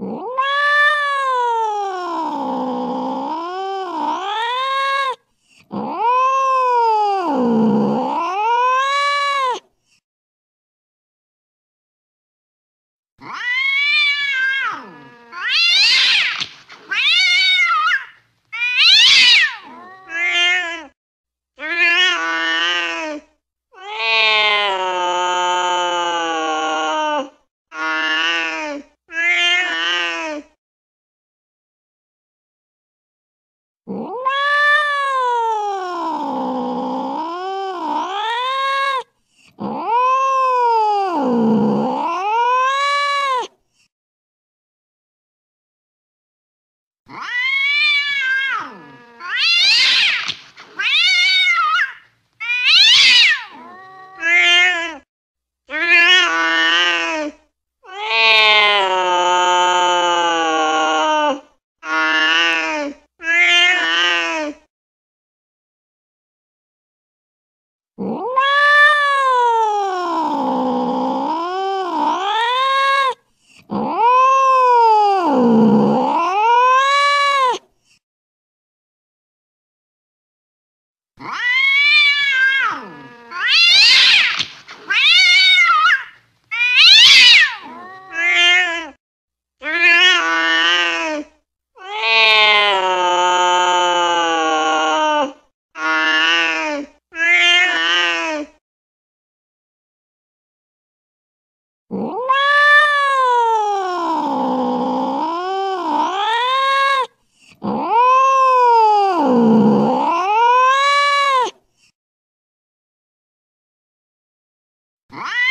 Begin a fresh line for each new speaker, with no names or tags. mm Ah! Ah!